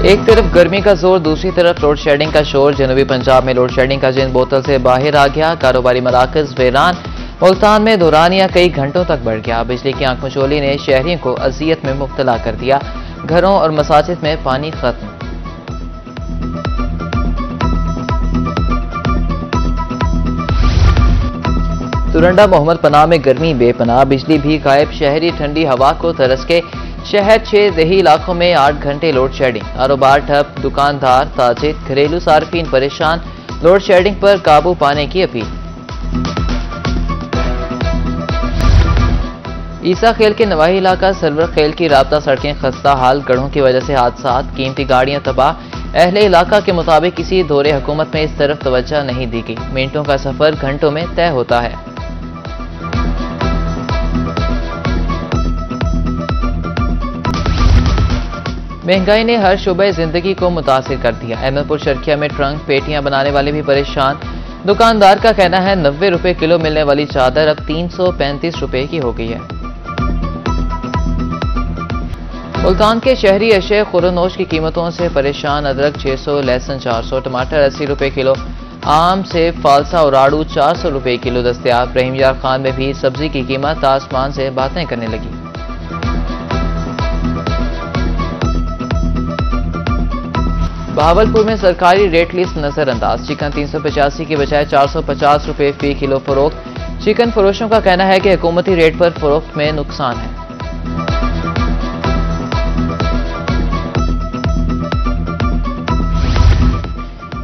एक तरफ़ गर्मी का ज़ोर, दूसरी तरफ़ लोड शेडिंग का शोर। जनूबी पंजाब में लोड शेडिंग का जिन बोतल से बाहर आ गया। कारोबारी मराकज वेरान मुल्तान में दौरानिया कई घंटों तक बढ़ गया। बिजली की आँख मचोली ने शहरियों को अजियत में मुबतला कर दिया। घरों और मसाजिद में पानी खत्म। तुरंडा मोहम्मद पनाह में गर्मी बेपनाह। बिजली भी गायब। शहरी ठंडी हवा को तरस के शहर छह दही इलाकों में आठ घंटे लोड शेडिंग कारोबार ठप, दुकानदार ताजिर घरेलू सार्फिन परेशान लोड शेडिंग पर काबू पाने की अपील। ईसा खेल के नवाही इलाका सरवर खेल की रबता सड़कें खस्ता हाल, गढ़ों की वजह से हादसा, कीमती गाड़ियाँ तबाह। अहले इलाका के मुताबिक किसी दौरे हुकूमत में इस तरफ़ तवज्जा नहीं दी गई। मिनटों का सफ़र घंटों में तय होता है। महँगाई ने हर शुबे ज़िंदगी को मुतासर कर दिया। अहमदपुर शर्खिया में ट्रंक पेटियाँ बनाने वाले भी परेशान। दुकानदार का कहना है नब्बे रुपए किलो मिलने वाली चादर अब तीन सौ पैंतीस रुपए की हो गई है। मुल्तान के शहरी अशे खुरनोश की कीमतों से परेशान अदरक 600, लहसुन 400, टमाटर 80 रुपए किलो आम से फालसा और आड़ू 400 रुपए किलो दस्तियाब। रहीम यार खान में भी सब्ज़ी की कीमत आसमान से बातें करने लगी। बहावलपुर में सरकारी रेट लिस्ट नजरअंदाज। चिकन तीन सौ पचासी के बजाय चार सौ पचास रुपए फ़ी किलो फरोख्त। चिकन फरोशों का कहना है कि हुकूमती रेट पर फरोख्त में नुकसान है।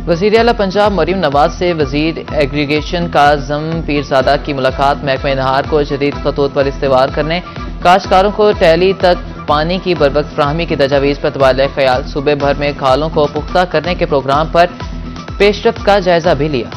वज़ीर अला पंजाब मरीम नवाज़ से वज़ीर एग्रीगेशन का जम पीरजादा की मुलाकात महकमे नहार को जदीद खतूत पर इस्तेवाल करने। काश्तकारों को टैली तक पानी की बर फ्राहमी की तजावीज़ पर तबादला ख्याल। सूबे भर में खालों को पुख्ता करने के प्रोग्राम पर पेशरफ का जायजा भी लिया।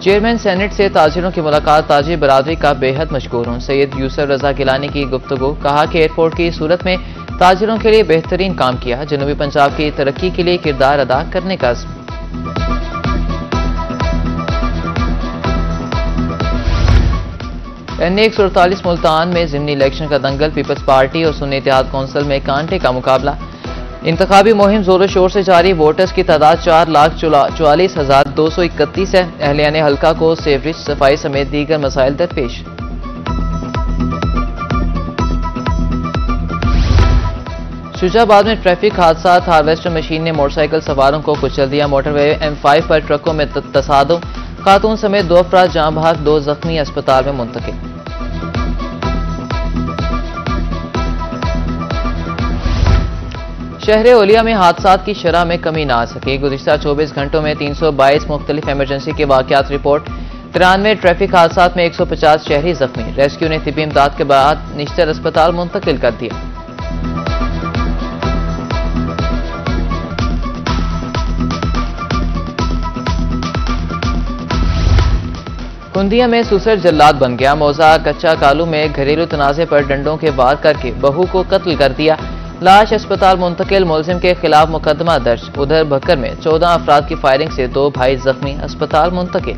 चेयरमैन सेनेट से ताजिरों की मुलाकात ताजिर बरदरी का बेहद मशहूर हूँ। सैयद यूसफ रजा गिलानी की गुफ्तु कहा कि एयरपोर्ट की सूरत में ताजिरों के लिए बेहतरीन काम किया। जनूबी पंजाब की तरक्की के लिए किरदार अदा करने का एन एक सौ अड़तालीस मुल्तान में जिमनी इलेक्शन का दंगल, पीपल्स पार्टी और सुन्नी इतिहाद कौंसिल में कांटे का मुकाबला। इंतबी मुहिम जोरों शोर से जारी, वोटर्स की तादाद चार लाख चौवालीस हज़ार दो सौ इकतीस है। अहलिया ने हल्का को सेवरेज सफ़ाई समेत दीगर मसाइल दरपेश। शुजाबाद में ट्रैफ़िक हादसा, हार्वेस्टर मशीन ने मोटरसाइकिल सवारों को कुचल दिया। मोटरवे एम फाइव पर ट्रकों में तसादुम खातून समेत दो अफराज जहाँ भाग, दो जख्मी अस्पताल में मुंतकिल। शहर ओलिया में हादसा की शरह में कमी ना आ सकी। गुजशत चौबीस घंटों में तीन सौ बाईस मुख्तलिफ़ एमरजेंसी के वाकत रिपोर्ट। तिरानवे ट्रैफ़िक हादसा में एक सौ पचास शहरी जख्मी। रेस्क्यू ने तिबी इमदाद के बाद निश्तर अस्पताल मुंतकिल कर दिया। कुंदिया में सुसर जल्लाद बन गया। मौजा कच्चा कालू में घरेलू तनाजे पर डंडों के वार करके बहू को कत्ल कर दिया। लाश अस्पताल मुंतकिल मुलजिम के खिलाफ मुकदमा दर्ज। उधर भक्कर में चौदह अफराद की फायरिंग से दो भाई जख्मी अस्पताल मुंतकिल।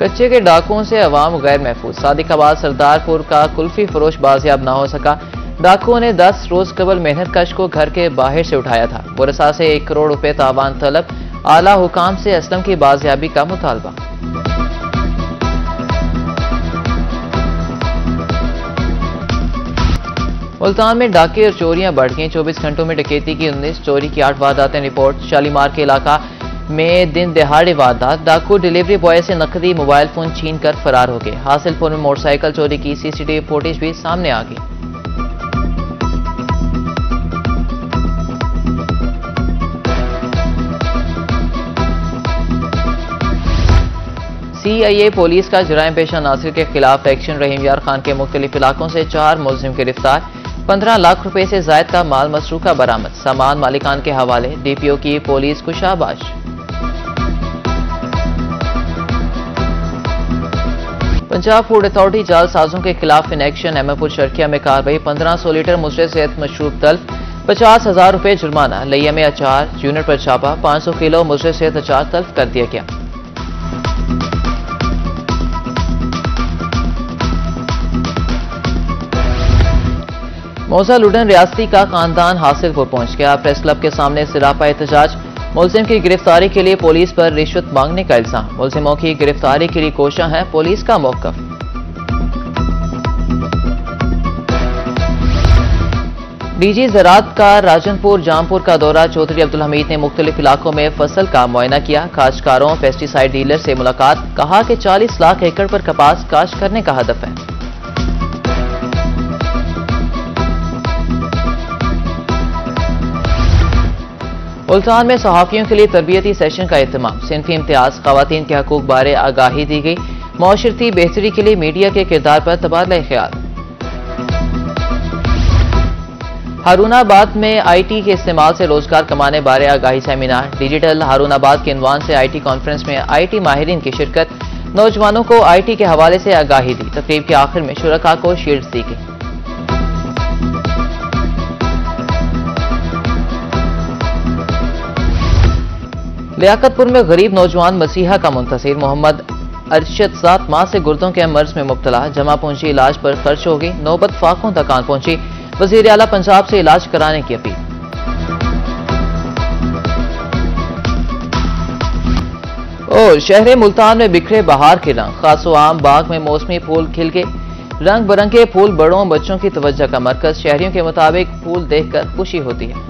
कच्चे के डाकुओं से अवाम गैर महफूज। सादिकाबाद सरदारपुर का कुल्फी फरोश बाजियाब ना हो सका। डाकुओं ने 10 रोज कबल मेहनत कश को घर के बाहर से उठाया था। बुरसा से एक करोड़ रुपए तावान तलब। आला हुकाम से असलम की बाजियाबी का मुतालबा। मुल्तान में डाके और चोरियाँ बढ़ गई। चौबीस घंटों में डकैती की उन्नीस, चोरी की आठ वारदातें रिपोर्ट। शालीमार के इलाका में दिन दिहाड़े वारदात। डाकू डिलीवरी बॉय से नकदी मोबाइल फ़ोन छीन कर फरार हो गए। हासिलपुर में मोटरसाइकिल चोरी की सीसीटीवी फुटेज भी सामने आ गई। सी आई ए पुलिस का जराम पेशा नासिर के खिलाफ एक्शन रहीम यार खान के मुख्तलिफ़ इलाकों से चार मुलिम गिरफ़्तार। पंद्रह लाख रुपए से जायद का माल मसरूका बरामद। सामान मालिकान के हवाले, डीपीओ की पुलिस को शाबाश। पंजाब फ़ूड अथॉरिटी जाल साजों के खिलाफ इन एक्शन अहमदपुर शर्खिया में कार्रवाई, पंद्रह सौ लीटर मुस्र सेहत मशरूब तल्फ पचास हज़ार रुपए जुर्माना, लिया में अचार, यूनिट पर छापा, पाँच सौ किलो मुस्र सेहत अचार तल्फ कर दिया गया। मौसा लुडन रियासती का खानदान हासिलपुर पहुँच गया। प्रेस क्लब के सामने सिरापा एहतजाज। मुलजिम की गिरफ्तारी के लिए पुलिस पर रिश्वत मांगने का इल्ज़ाम। मुलजिमों की गिरफ्तारी के लिए कोशा है पुलिस का मौकफ। डीजी ज़रात का राजनपुर, जामपुर का दौरा। चौधरी अब्दुल हमीद ने मुख्तलिफ़ इलाकों में फ़सल का मुआयना किया। काश्तकारों पेस्टिसाइड डीलर से मुलाकात। कहा कि 40 लाख एकड़ पर कपास काश्त करने का हदफ है। मुल्तान में सहाफ़ियों के लिए तरबियती सेशन का अहतमाम। सिंफी इम्तियाज़ खातन के हकूक बारे आगाही दी गई। माशरती बेहतरी के लिए मीडिया के किरदार पर तबादला ख्याल। हारूनाबाद में आई टी के इस्तेमाल से रोज़गार कमाने बारे आगाही सेमिनार डिजिटल हारूनाबाद के इनवान से आई टी कॉन्फ्रेंस में आई टी माहरीन की शिरकत। नौजवानों को आई टी के हवाले से आगाही दी। तकरीब के आखिर में शुरा को शील्ड दी गई। लियाकतपुर में गरीब नौजवान मसीहा का मुंतसर मोहम्मद अरशद सात माह से गुर्दों के मर्ज में मुबतला। जमा पहुँची, इलाज पर खर्च हो गई, नौबत फाकों तक आन पहुँची। वज़ीर अला पंजाब से इलाज कराने की अपील। और शहर मुल्तान में बिखरे बहार के रंग। खासो आम बाग में मौसमी फूल खिल के रंग बिरंगे फूल बड़ों बच्चों की तवज्जो का मरकज। शहरियों के मुताबिक फूल देखकर खुशी होती है।